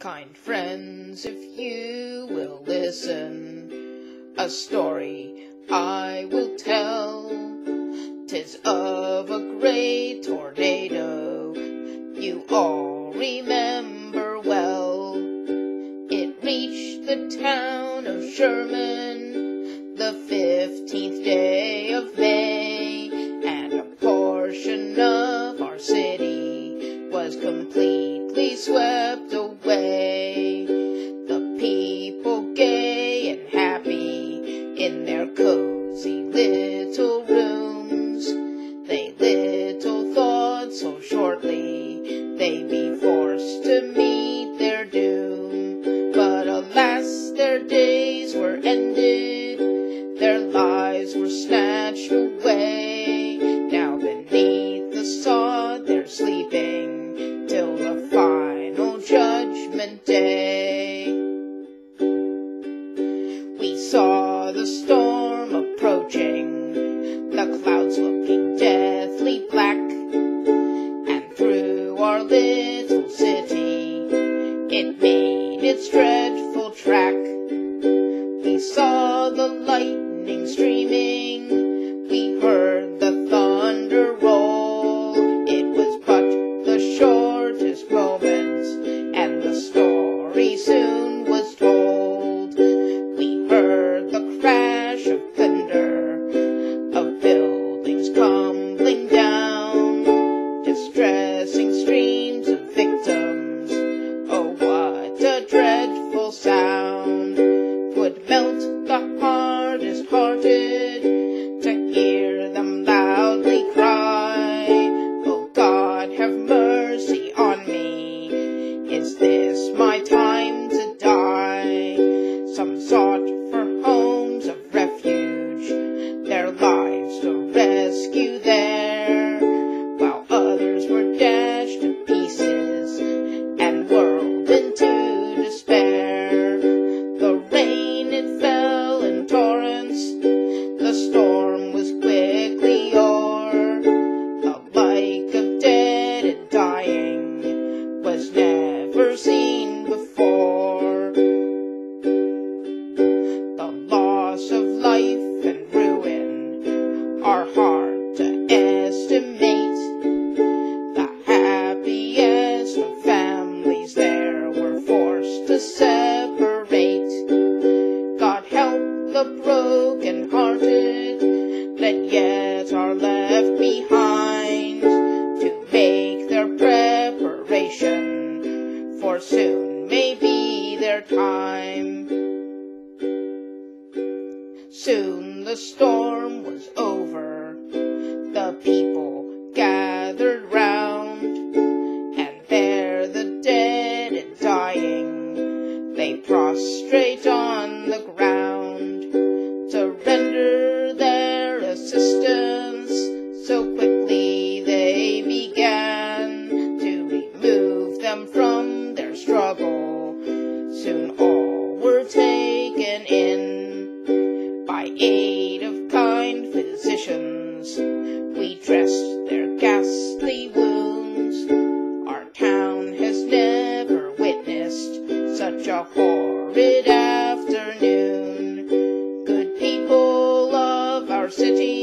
Kind friends, if you will listen, a story I will tell. Tis of a great tornado you all remember well. It reached the town of Sherman the fifteenth day of May, and a portion of our city was completely swept away. The people gay and happy in their cozy little rooms, they little thought so shortly they'd be forced to meet their doom. But alas, their days were ended, their lives were snatched away. Day. We saw the storm approaching, the clouds looking deathly black, and through our little city it made its dreadful track. We saw the lightning streaming, crumbling down, the broken hearted that yet are left behind to make their preparation, for soon may be their time. Soon the storm was over, them from their struggle. Soon all were taken in by aid of kind physicians. We dressed their ghastly wounds. Our town has never witnessed such a horrid afternoon. Good people of our city,